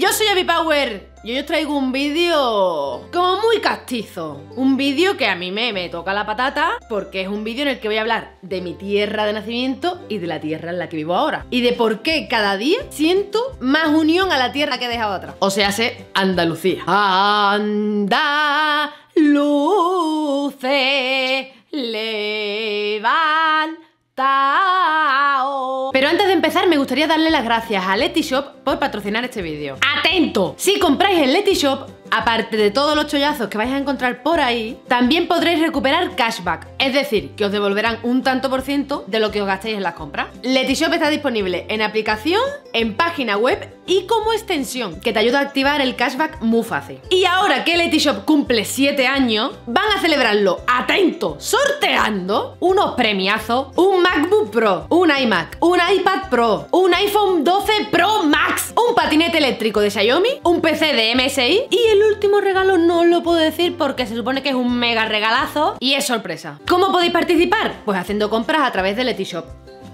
Yo soy Abby Power y hoy os traigo un vídeo como muy castizo. Un vídeo que a mí me, me toca la patata porque es un vídeo en el que voy a hablar de mi tierra de nacimiento y de la tierra en la que vivo ahora. Y de por qué cada día siento más unión a la tierra que he dejado atrás. O sea, sé Andalucía. Andaluce, pero antes de empezar me gustaría darle las gracias a Letishop por patrocinar este vídeo. ¡Atento! Si compráis en Letishop Aparte de todos los chollazos que vais a encontrar por ahí, también podréis recuperar cashback, es decir, que os devolverán un tanto por ciento de lo que os gastéis en las compras. Letishop está disponible en aplicación, en página web y como extensión, que te ayuda a activar el cashback muy fácil. Y ahora que Letishop cumple 7 años, van a celebrarlo, atento, sorteando unos premiazos, un MacBook Pro, un iMac, un iPad Pro, un iPhone 12 Pro Max, un patinete eléctrico de Xiaomi, un PC de MSI y el último regalo no lo puedo decir porque se supone que es un mega regalazo y es sorpresa. ¿Cómo podéis participar? Pues haciendo compras a través de Letishop.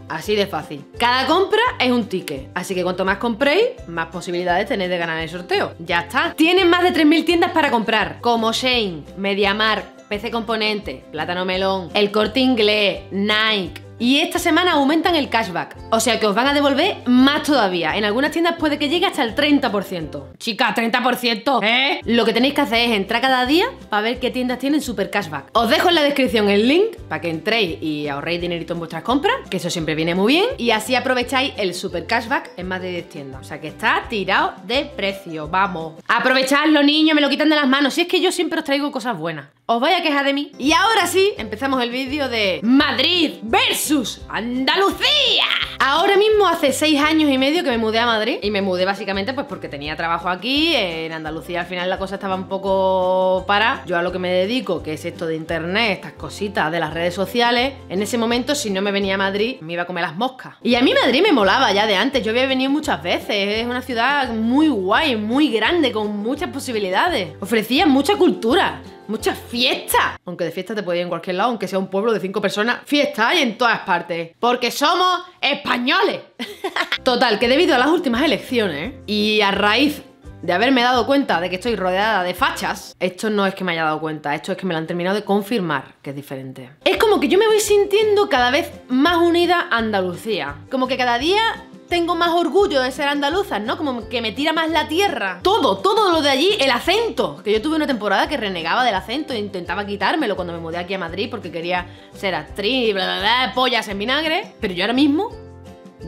Así de fácil. Cada compra es un ticket, así que cuanto más compréis, más posibilidades tenéis de ganar el sorteo. Ya está. Tienen más de 3.000 tiendas para comprar, como Shane, MediaMarkt, PC Componente, Plátano Melón, El Corte Inglés, Nike, y esta semana aumentan el cashback, o sea que os van a devolver más todavía. En algunas tiendas puede que llegue hasta el 30%. Chica, 30%, ¿eh? Lo que tenéis que hacer es entrar cada día para ver qué tiendas tienen super cashback. Os dejo en la descripción el link para que entréis y ahorréis dinerito en vuestras compras, que eso siempre viene muy bien. Y así aprovecháis el super cashback en más de 10 tiendas. O sea que está tirado de precio, vamos. Aprovechadlo, niños, me lo quitan de las manos. Si es que yo siempre os traigo cosas buenas os vais a quejar de mí. Y ahora sí, empezamos el vídeo de Madrid versus Andalucía. Ahora mismo hace seis años y medio que me mudé a Madrid y me mudé básicamente pues porque tenía trabajo aquí, en Andalucía al final la cosa estaba un poco para. Yo a lo que me dedico, que es esto de internet, estas cositas de las redes sociales, en ese momento si no me venía a Madrid me iba a comer las moscas. Y a mí Madrid me molaba ya de antes, yo había venido muchas veces, es una ciudad muy guay, muy grande, con muchas posibilidades. Ofrecía mucha cultura. Muchas fiestas. Aunque de fiesta te puede ir en cualquier lado, aunque sea un pueblo de cinco personas, fiesta hay en todas partes. Porque somos españoles. Total, que debido a las últimas elecciones y a raíz de haberme dado cuenta de que estoy rodeada de fachas, esto no es que me haya dado cuenta, esto es que me lo han terminado de confirmar, que es diferente. Es como que yo me voy sintiendo cada vez más unida a Andalucía. Como que cada día tengo más orgullo de ser andaluza, ¿no? Como que me tira más la tierra. Todo, todo lo de allí, el acento. Que yo tuve una temporada que renegaba del acento e intentaba quitármelo cuando me mudé aquí a Madrid porque quería ser actriz, bla, bla, bla, pollas en vinagre. Pero yo ahora mismo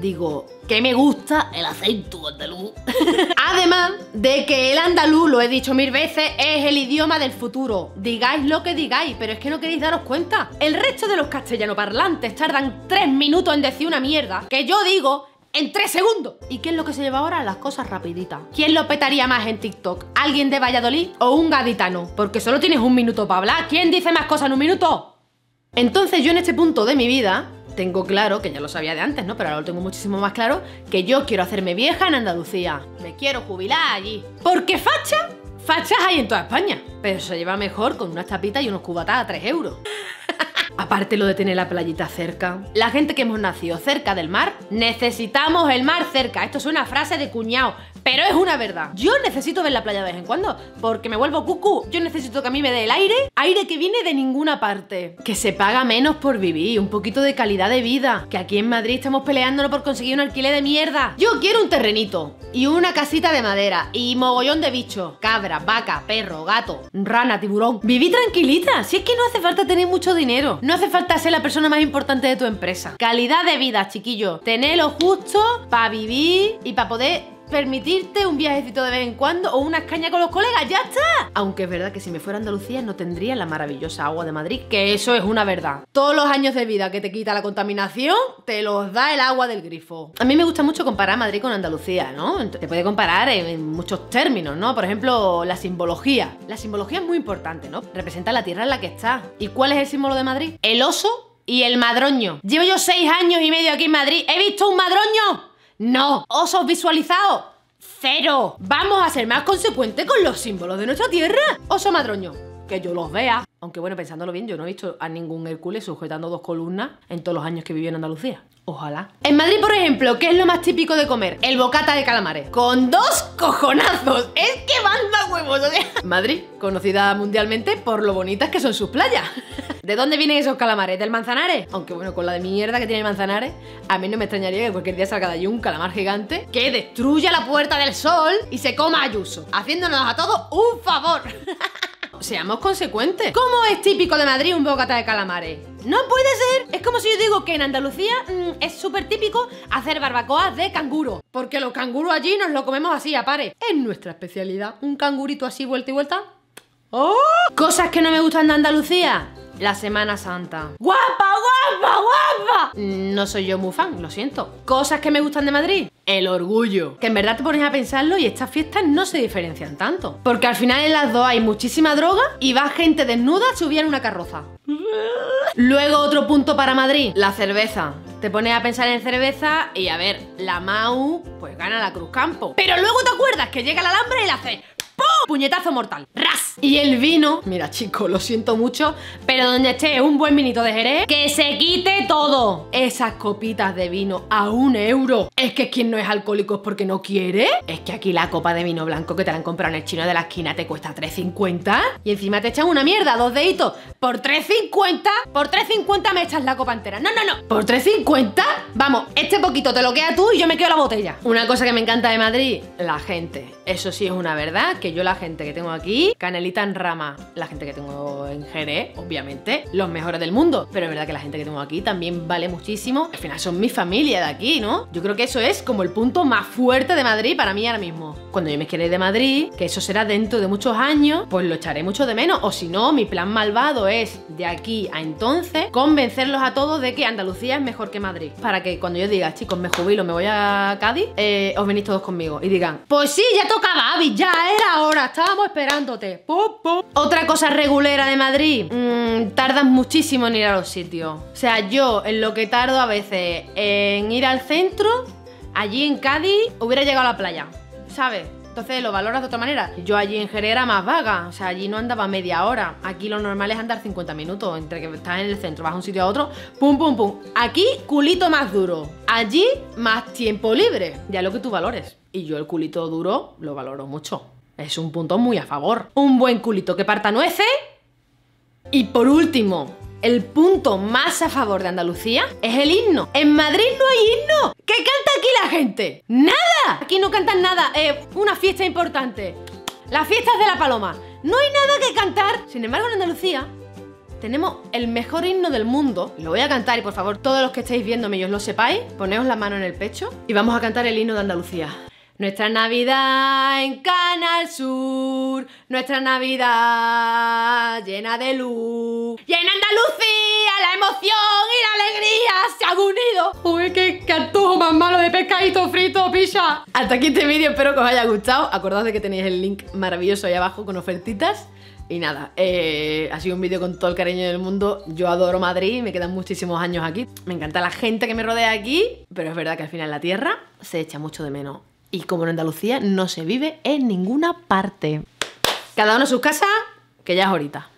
digo que me gusta el acento andaluz. Además de que el andaluz, lo he dicho mil veces, es el idioma del futuro. Digáis lo que digáis, pero es que no queréis daros cuenta. El resto de los castellano parlantes tardan tres minutos en decir una mierda que yo digo en tres segundos. ¿Y qué es lo que se lleva ahora? Las cosas rapiditas. ¿Quién lo petaría más en TikTok? ¿Alguien de Valladolid o un gaditano? Porque solo tienes un minuto para hablar. ¿Quién dice más cosas en un minuto? Entonces yo en este punto de mi vida tengo claro, que ya lo sabía de antes, ¿no? Pero ahora lo tengo muchísimo más claro, que yo quiero hacerme vieja en Andalucía. Me quiero jubilar allí. Porque facha, fachas hay en toda España. Pero se lleva mejor con unas tapitas y unos cubatas a 3 euros. Aparte lo de tener la playita cerca. La gente que hemos nacido cerca del mar, necesitamos el mar cerca. Esto es una frase de cuñado, pero es una verdad. Yo necesito ver la playa de vez en cuando, porque me vuelvo cucu. Yo necesito que a mí me dé el aire, aire que viene de ninguna parte. Que se paga menos por vivir, un poquito de calidad de vida. Que aquí en Madrid estamos peleándonos por conseguir un alquiler de mierda. Yo quiero un terrenito y una casita de madera y mogollón de bichos. Cabra, vaca, perro, gato, rana, tiburón. Viví tranquilita, si es que no hace falta tener mucho dinero. No hace falta ser la persona más importante de tu empresa. Calidad de vida, chiquillo. Tener lo justo para vivir y para poder permitirte un viajecito de vez en cuando o unas cañas con los colegas, ya está. Aunque es verdad que si me fuera a Andalucía no tendría la maravillosa agua de Madrid, que eso es una verdad. Todos los años de vida que te quita la contaminación, te los da el agua del grifo. A mí me gusta mucho comparar Madrid con Andalucía, ¿no? Te puede comparar en muchos términos, ¿no? Por ejemplo, la simbología. La simbología es muy importante, ¿no? Representa la tierra en la que está. ¿Y cuál es el símbolo de Madrid? El oso y el madroño. Llevo yo seis años y medio aquí en Madrid. ¿He visto un madroño? No. ¿Osos visualizados? Cero. Vamos a ser más consecuentes con los símbolos de nuestra tierra. Oso madroño. Que yo los vea. Aunque bueno, pensándolo bien, yo no he visto a ningún Hércules sujetando dos columnas en todos los años que vivió en Andalucía. Ojalá. En Madrid, por ejemplo, ¿qué es lo más típico de comer? El bocata de calamares. Con dos cojonazos. Es que manda huevos. Madrid, conocida mundialmente por lo bonitas que son sus playas. ¿De dónde vienen esos calamares? ¿Del Manzanares? Aunque bueno, con la de mierda que tiene el Manzanares, a mí no me extrañaría que cualquier día salga de allí un calamar gigante que destruya la Puerta del Sol y se coma a Ayuso, haciéndonos a todos un favor. Seamos consecuentes. ¿Cómo es típico de Madrid un bocata de calamares? No puede ser. Es como si yo digo que en Andalucía mm, es súper típico hacer barbacoas de canguro. Porque los canguros allí nos lo comemos así a pares. Es nuestra especialidad. Un cangurito así vuelta y vuelta. ¡Oh! Cosas que no me gustan de Andalucía. La Semana Santa. ¡Guapa, guapa, guapa! No soy yo muy fan, lo siento. Cosas que me gustan de Madrid. El orgullo. Que en verdad te pones a pensarlo y estas fiestas no se diferencian tanto. Porque al final en las dos hay muchísima droga y va gente desnuda a subir en una carroza. Luego otro punto para Madrid, la cerveza. Te pones a pensar en cerveza y a ver, la Mau pues gana la Cruz Campo. Pero luego te acuerdas que llega el alambre y la hace. Puñetazo mortal. ¡Ras! Y el vino, mira chicos, lo siento mucho, pero donde esté un buen vinito de Jerez, que se quite todo. Esas copitas de vino a un euro. Es que quien no es alcohólico es porque no quiere. Es que aquí la copa de vino blanco que te la han comprado en el chino de la esquina te cuesta 3.50 y encima te echan una mierda, dos deditos. Por 3.50, por 3.50 me echas la copa entera. No, no, no. Por 3.50, vamos, este poquito te lo queda tú y yo me quedo la botella. Una cosa que me encanta de Madrid, la gente. Eso sí es una verdad, que yo la gente que tengo aquí, Canelita en rama, la gente que tengo en Jerez, obviamente, los mejores del mundo. Pero es verdad que la gente que tengo aquí también vale muchísimo. Al final son mi familia de aquí, ¿no? Yo creo que eso es como el punto más fuerte de Madrid para mí ahora mismo. Cuando yo me quiera de Madrid, que eso será dentro de muchos años, pues lo echaré mucho de menos. O si no, mi plan malvado es de aquí a entonces convencerlos a todos de que Andalucía es mejor que Madrid. Para que cuando yo diga, chicos, me jubilo, me voy a Cádiz, eh, os venís todos conmigo y digan, pues sí, ya tocaba, Avi, ya era hora, estábamos esperándote. Otra cosa regulera de Madrid, mmm, tardas muchísimo en ir a los sitios. O sea, yo en lo que tardo a veces en ir al centro, allí en Cádiz, hubiera llegado a la playa, ¿sabes? Entonces lo valoras de otra manera. Yo allí en Jerez era más vaga, o sea, allí no andaba media hora. Aquí lo normal es andar 50 minutos, entre que estás en el centro, vas a un sitio a otro, pum, pum, pum. Aquí, culito más duro. Allí, más tiempo libre. Ya lo que tú valores. Y yo el culito duro lo valoro mucho. Es un punto muy a favor. Un buen culito que parta nueces. Y por último, el punto más a favor de Andalucía es el himno. En Madrid no hay himno. ¿Qué canta aquí la gente? ¡Nada! Aquí no cantan nada. Eh, una fiesta importante. Las fiestas de la paloma. No hay nada que cantar. Sin embargo, en Andalucía tenemos el mejor himno del mundo. Lo voy a cantar y por favor, todos los que estáis viéndome y os lo sepáis, poneos la mano en el pecho y vamos a cantar el himno de Andalucía. Nuestra Navidad en Canal Sur, nuestra Navidad llena de luz. Y en Andalucía la emoción y la alegría se han unido. Uy, qué cartujo más malo de pescadito frito, picha. Hasta aquí este vídeo, espero que os haya gustado. Acordad de que tenéis el link maravilloso ahí abajo con ofertitas. Y nada, eh, ha sido un vídeo con todo el cariño del mundo. Yo adoro Madrid, me quedan muchísimos años aquí. Me encanta la gente que me rodea aquí, pero es verdad que al final la tierra se echa mucho de menos. Y como en Andalucía no se vive en ninguna parte. Cada uno a sus casas, que ya es ahorita.